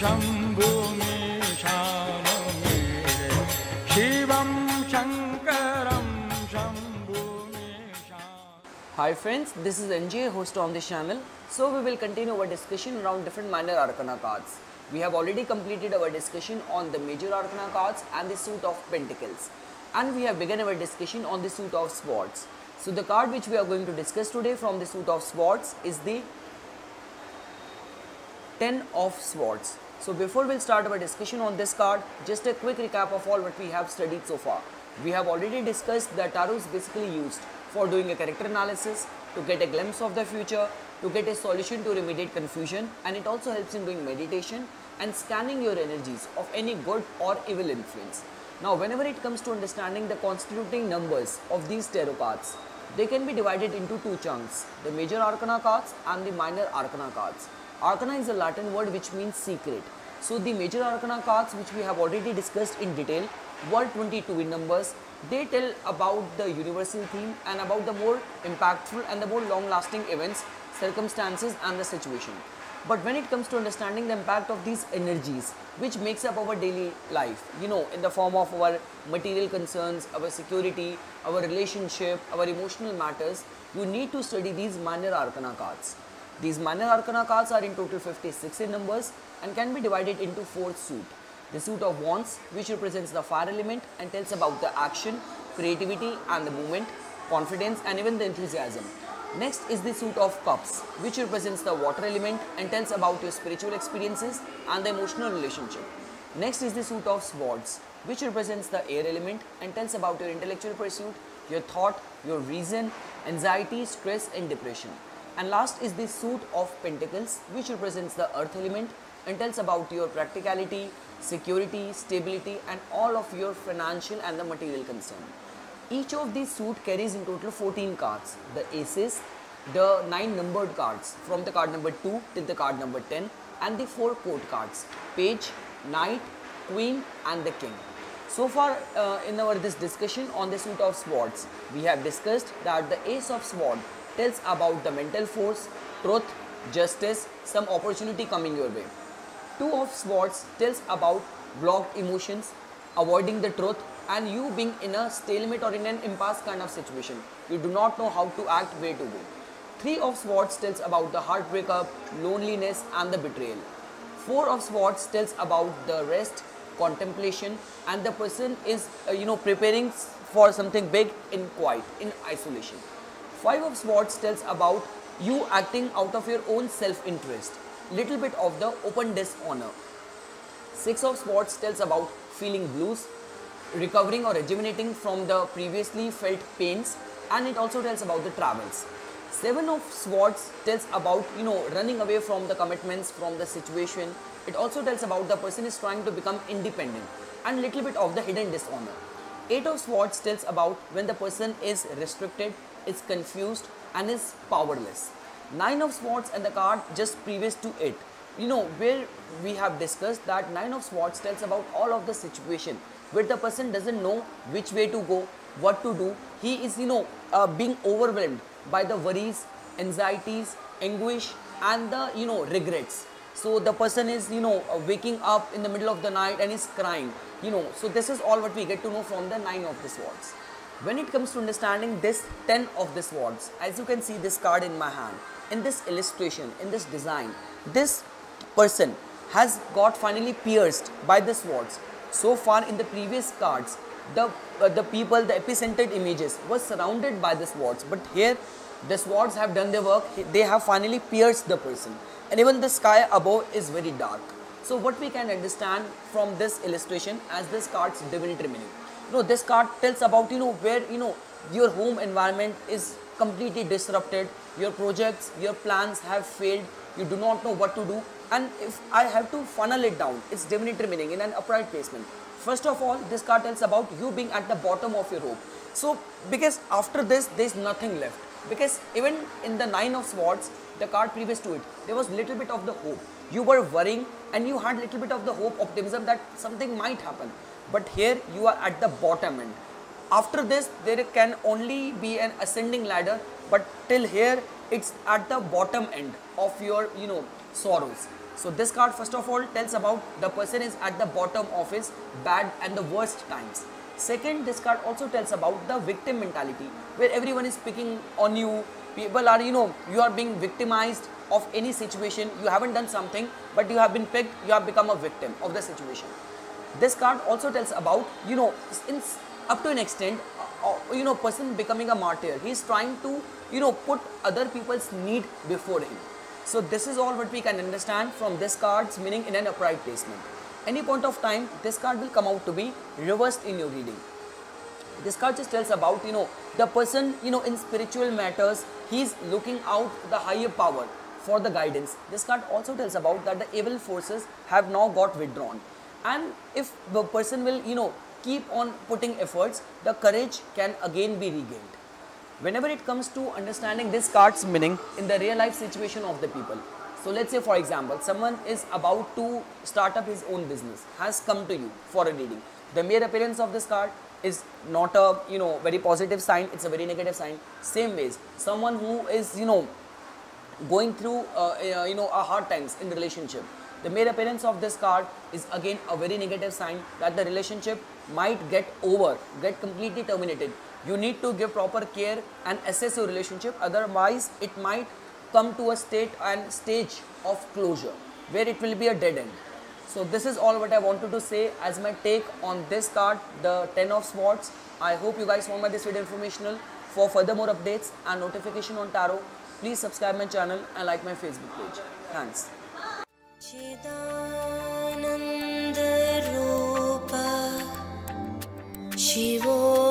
शम्भुमीशानमेरे शिवं शङ्करं शम्भुमीशा Hi friends, this is NJ, host on this channel. So we will continue our discussion around different minor arcana cards. We have already completed our discussion on the major arcana cards and the suit of pentacles. And we have begun our discussion on the suit of swords. So the card which we are going to discuss today from the suit of swords is the 10 of swords. So before we'll start our discussion on this card, just a quick recap of all what we have studied so far. We have already discussed that tarot is basically used for doing a character analysis, to get a glimpse of the future, to get a solution to remediate confusion and it also helps in doing meditation and scanning your energies of any good or evil influence. Now whenever it comes to understanding the constituting numbers of these tarot cards, they can be divided into two chunks, the major arcana cards and the minor arcana cards. Arcana is a Latin word which means secret. So the major arcana cards which we have already discussed in detail were 22 in numbers. They tell about the universal theme and about the more impactful and the more long lasting events, circumstances and the situation. But when it comes to understanding the impact of these energies, which makes up our daily life, you know, in the form of our material concerns, our security, our relationship, our emotional matters, you need to study these minor arcana cards. These minor arcana cards are in total 56 in numbers and can be divided into four suit. The suit of wands, which represents the fire element and tells about the action, creativity and the movement, confidence and even the enthusiasm. Next is the suit of cups, which represents the water element and tells about your spiritual experiences and the emotional relationship. Next is the suit of swords, which represents the air element and tells about your intellectual pursuit, your thought, your reason, anxiety, stress and depression. And last is the suit of pentacles, which represents the earth element and tells about your practicality, security, stability and all of your financial and the material concern. Each of these suit carries in total 14 cards. The aces, the 9 numbered cards from the card number 2 till the card number 10 and the 4 court cards, page, knight, queen and the king. So far uh, in our this discussion on the suit of swords, we have discussed that the ace of sword tells about the mental force, truth, justice, some opportunity coming your way. Two of swords tells about blocked emotions, avoiding the truth and you being in a stalemate or in an impasse kind of situation. You do not know how to act, where to go. Three of swords tells about the heartbreak up, loneliness and the betrayal. Four of swords tells about the rest, contemplation and the person is uh, you know preparing for something big in quiet, in isolation. Five of swords tells about you acting out of your own self-interest, little bit of the open dishonor. Six of swords tells about feeling blues, recovering or rejuvenating from the previously felt pains and it also tells about the travels. Seven of swords tells about you know running away from the commitments from the situation. It also tells about the person is trying to become independent and little bit of the hidden dishonor. Eight of swords tells about when the person is restricted, is confused and is powerless. Nine of swords and the card just previous to it. You know where we have discussed that nine of swords tells about all of the situation where the person doesn't know which way to go, what to do. He is, you know, uh, being overwhelmed by the worries, anxieties, anguish, and the, you know, regrets. So the person is, you know, uh, waking up in the middle of the night and is crying, you know. So this is all what we get to know from the nine of the swords. When it comes to understanding this 10 of the swords, as you can see this card in my hand, in this illustration, in this design, this person has got finally pierced by the swords so far in the previous cards the uh, the people the epicentered images were surrounded by the swords but here the swords have done their work. They have finally pierced the person. And even the sky above is very dark. So what we can understand from this illustration as this card's divinity meaning you know this card tells about you know where you know your home environment is completely disrupted your projects your plans have failed you do not know what to do and if I have to funnel it down, it's divinity meaning in an upright placement. First of all, this card tells about you being at the bottom of your rope. So, because after this, there's nothing left. Because even in the nine of swords, the card previous to it, there was little bit of the hope. You were worrying and you had little bit of the hope, optimism that something might happen. But here you are at the bottom end. After this, there can only be an ascending ladder, but till here, it's at the bottom end of your, you know, sorrows. So this card first of all tells about the person is at the bottom of his bad and the worst times. Second, this card also tells about the victim mentality where everyone is picking on you. People are, you know, you are being victimized of any situation. You haven't done something, but you have been picked, you have become a victim of the situation. This card also tells about, you know, in, up to an extent, uh, uh, you know, person becoming a martyr. He is trying to, you know, put other people's need before him. So this is all what we can understand from this card's meaning in an upright placement. Any point of time, this card will come out to be reversed in your reading. This card just tells about, you know, the person, you know, in spiritual matters, he's looking out the higher power for the guidance. This card also tells about that the evil forces have now got withdrawn. And if the person will, you know, keep on putting efforts, the courage can again be regained. Whenever it comes to understanding this card's meaning in the real life situation of the people, so let's say for example, someone is about to start up his own business, has come to you for a reading. The mere appearance of this card is not a you know very positive sign, it's a very negative sign. Same ways, someone who is you know going through uh, uh, you know a hard times in the relationship. The mere appearance of this card is again a very negative sign that the relationship might get over get completely terminated. You need to give proper care and assess your relationship. Otherwise it might come to a state and stage of closure where it will be a dead end. So this is all what i wanted to say as my take on this card the 10 of swords. I hope you guys found my this video informational. For further more updates and notification on tarot Please subscribe my channel and like my Facebook page. Thanks. शिवो